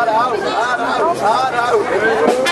Arau, arau, arau.